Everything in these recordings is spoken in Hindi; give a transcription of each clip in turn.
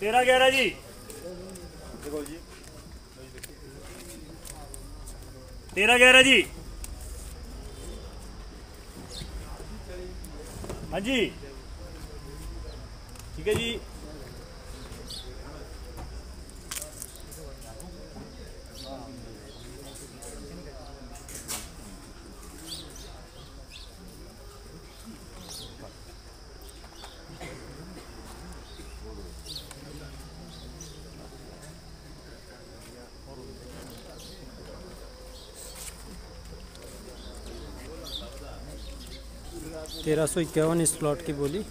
तेरह ग्यारह जी। देखो जी। तेरह ग्यारह जी। हाँ जी। ठीक है जी। तेरह सौ इक्यावन स्लॉट की बोली।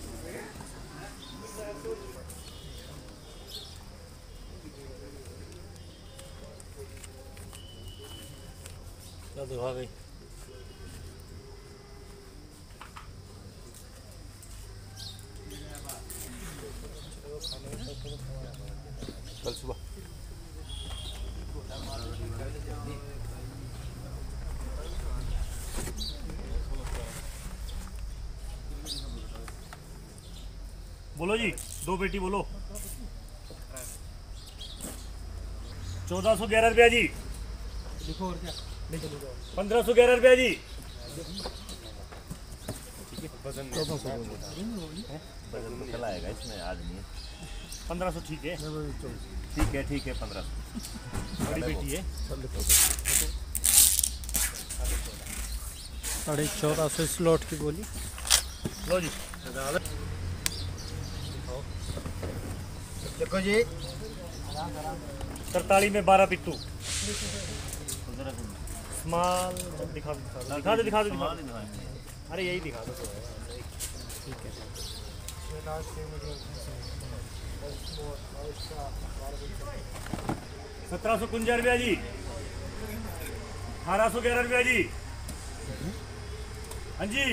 दिखा गई? कल सुबह। बोलो जी दो पेटी बोलो। चौदह सौ ग्यारह रुपया जी। पंद्रह सौ ग्यारह रुपया जी। तो आएगा इसमें नहीं पंद्रह सौ ठीक है। ठीक है ठीक है पंद्रह सौ। बड़ी पेटी है। साढ़े चौदह सौ स्लॉट की बोली। लो जी। देखो जी। तरताली में बारह पिट्टू। दिखा दो दिखा दो। दिखा दो, दिखा अरे, यही दिखा दो। ठीक है। सत्रह सौ कुंजा रुपया जी। अठारह सौ ग्यारह रुपया जी। हाँ जी।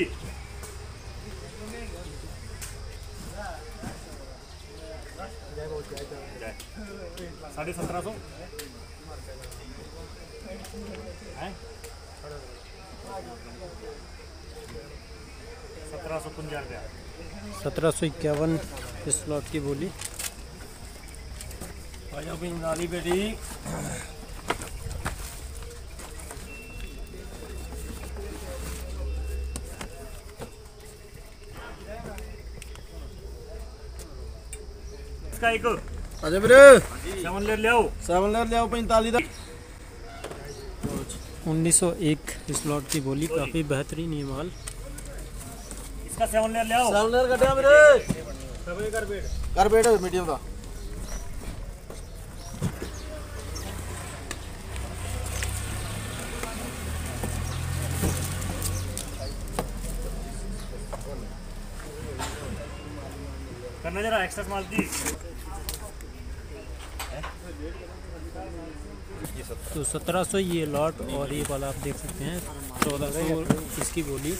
साढ़े सत्रह सौ? सत्रह सौ कुंजा रुपया। सत्रह सौ इक्यावन स्लॉट की बोली। नाली बेटी इसका एक अजय ਵੀਰੇ सेवन ले ले आओ 7 ਲੈ ਲਿਆਓ 45 ਦਾ उन्नीस सौ एक स्लॉट की बोली काफ़ी बेहतरीन ये माल इसका सेवन ले ले आओ 7 ਲੈ ਕੱਢਿਆ ਵੀਰੇ ਕਰ ਬੇਟ ਮੀਡੀਅਮ ਦਾ करना जरा एक्स्ट्रा माल दी तो सत्रह सौ ये लॉट और ये वाला आप देख सकते हैं। चौदह सौ इसकी बोली।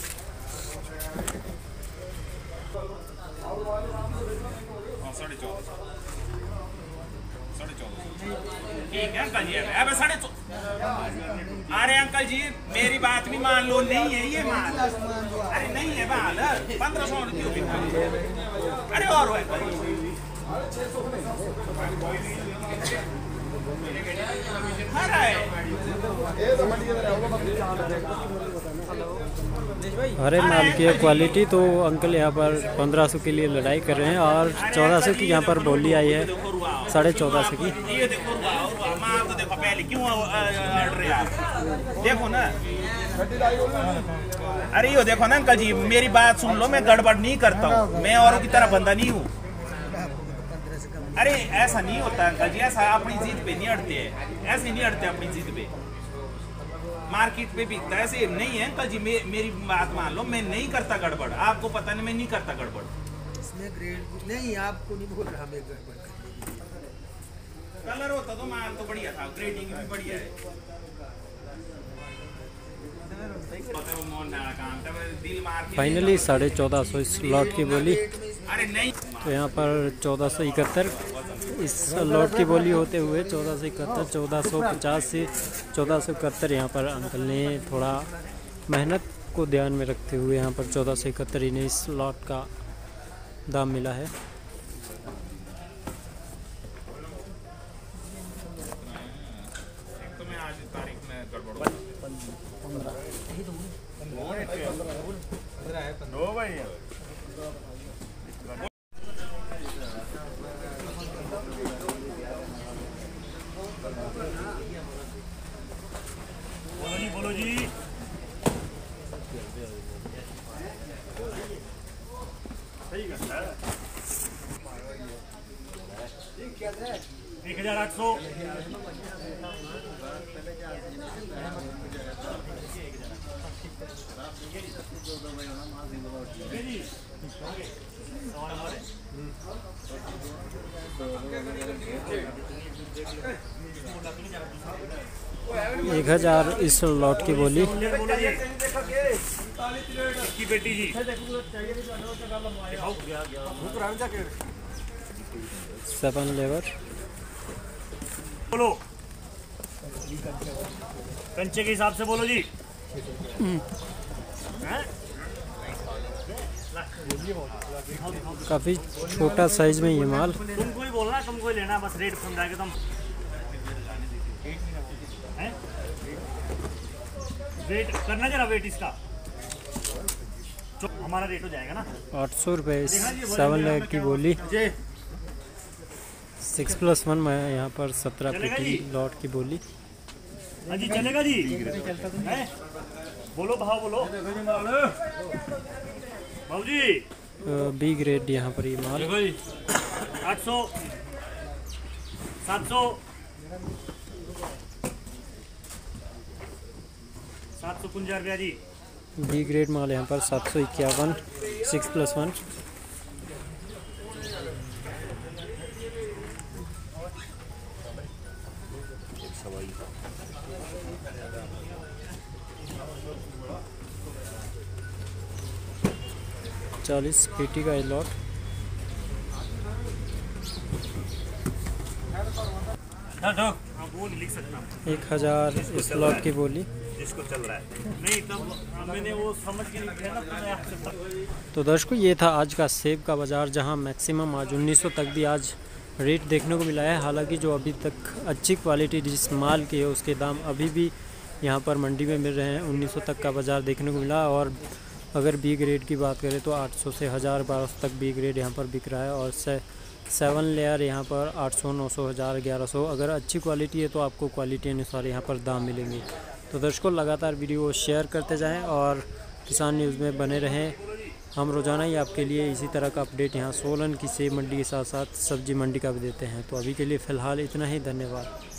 ठीक है अंकल जी अब साढ़े अरे अंकल जी मेरी बात भी मान लो नहीं है ये माल अरे नहीं है माल पंद्रह सौ रुपये। अरे और अरे माल की क्वालिटी तो अंकल यहाँ पर पंद्रह सौ के लिए लड़ाई कर रहे हैं और चौदह सौ की यहाँ पर बोली आई है साढ़े चौदह सौ की। ये देखो देखो ना अरे यो देखो ना अंकल जी मेरी बात सुन लो मैं गड़बड़ नहीं करता हूँ। मैं औरों की तरह बंदा नहीं हूँ। अरे ऐसा नहीं होता अंकल जी ऐसा अपनी जीत पे नहीं अड़ते हैं। ऐसे नहीं अड़ते अपनी जीत पे। मार्केट पे बिकता है ऐसे नहीं है अंकल जी मे, मेरी बात मान लो मैं नहीं करता गड़बड़। आपको पता नहीं मैं नहीं करता गड़बड़। इसमें ग्रेड नहीं आपको नहीं बोल रहा मैं गड़बड़ कलर होता तो माल तो बढ़िया था ग्रेडिंग भी बढ़िया है। फाइनली साढ़े चौदह सौ इस लॉट की बोली। तो यहाँ पर चौदह सौ इकहत्तर, इस लॉट की बोली होते हुए चौदह सौ इकहत्तर, चौदह सौ पचास से चौदह सौ इकहत्तर यहाँ पर अंकल ने थोड़ा मेहनत को ध्यान में रखते हुए यहाँ पर चौदह सौ इकहत्तर इन्हें इस लॉट का दाम मिला है दो भाई बोलो जी बोलो जी एक हज़ार आठ सौ। एक हज़ार इस लॉट की बोली। की बेटी जी। सेवन लेवर बोलो। कंचे के हिसाब से बोलो जी। काफ़ी छोटा साइज़ में ये माल। तुमको ही बोलना तुमको ही लेना बस रेट समझा के तुम? वेट करना जरा वेट इसका। हमारा रेट हो जाएगा ना। आठ सौ रुपये सेवन लेग की बोली। जी सिक्स प्लस वन में यहाँ पर सत्रह पेटी लॉट की बोली। हाँ जी चलेगा जी। बोलो भाव बोलो। भाव जी बी ग्रेड यहाँ पर ये माल। आठ सौ सात सौ सात सौ कुंजा रुपया जी। बी ग्रेड माल यहाँ पर सात सौ इक्यावन सिक्स प्लस वन। चालीस पेटी का लॉट एक हज़ार इस लॉट की बोली। तो दर्शकों, ये था आज का सेब का बाज़ार, जहाँ मैक्सिमम आज 1900 तक भी आज रेट देखने को मिला है। हालाँकि जो अभी तक अच्छी क्वालिटी जिस माल की है, उसके दाम अभी भी यहाँ पर मंडी में मिल रहे हैं। 1900 तक का बाज़ार देखने को मिला और अगर बी ग्रेड की बात करें तो 800 से हज़ार बारह तक बी ग्रेड यहाँ पर बिक रहा है और से सेवन लेयर यहाँ पर 800 900 हज़ार, ग्यारह सौ। अगर अच्छी क्वालिटी है तो आपको क्वालिटी अनुसार यहाँ पर दाम मिलेंगे। तो दर्शकों, लगातार वीडियो शेयर करते जाएँ और किसान न्यूज़ में बने रहें। हम रोज़ाना ही आपके लिए इसी तरह का अपडेट यहाँ सोलन की सेब मंडी के साथ साथ सब्ज़ी मंडी का भी देते हैं। तो अभी के लिए फ़िलहाल इतना ही। धन्यवाद।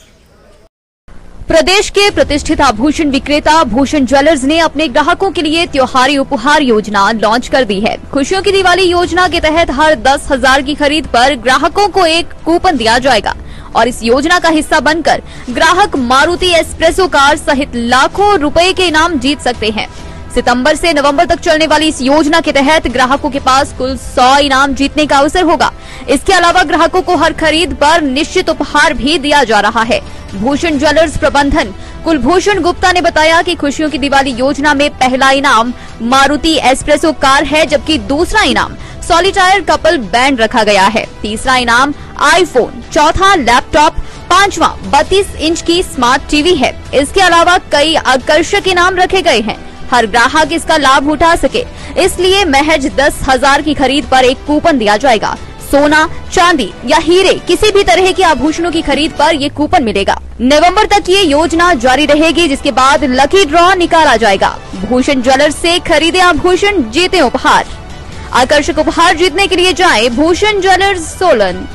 प्रदेश के प्रतिष्ठित आभूषण विक्रेता भूषण ज्वेलर्स ने अपने ग्राहकों के लिए त्योहारी उपहार योजना लॉन्च कर दी है। खुशियों की दिवाली योजना के तहत हर दस हज़ार की खरीद पर ग्राहकों को एक कूपन दिया जाएगा। और इस योजना का हिस्सा बनकर ग्राहक मारुति एक्सप्रेसो कार सहित लाखों रुपए के इनाम जीत सकते हैं। सितंबर से नवंबर तक चलने वाली इस योजना के तहत ग्राहकों के पास कुल 100 इनाम जीतने का अवसर होगा। इसके अलावा ग्राहकों को हर खरीद पर निश्चित उपहार भी दिया जा रहा है। भूषण ज्वेलर्स प्रबंधन। कुलभूषण गुप्ता ने बताया कि खुशियों की दिवाली योजना में पहला इनाम मारुति एस्प्रेसो कार है, जबकि दूसरा इनाम सॉलिटायर कपल बैंड रखा गया है। तीसरा इनाम आईफोन चौथा लैपटॉप, पांचवा 32 इंच की स्मार्ट टीवी है। इसके अलावा कई आकर्षक इनाम रखे गए हैं। हर ग्राहक इसका लाभ उठा सके। इसलिए महज दस हज़ार की खरीद पर एक कूपन दिया जाएगा। सोना, चांदी या हीरे, किसी भी तरह के आभूषणों की खरीद पर ये कूपन मिलेगा। नवंबर तक ये योजना जारी रहेगी, जिसके बाद लकी ड्रॉ निकाला जाएगा। भूषण ज्वेलर से खरीदे आभूषण, जीते उपहार। आकर्षक उपहार जीतने के लिए जाए भूषण ज्वेलर्स सोलन।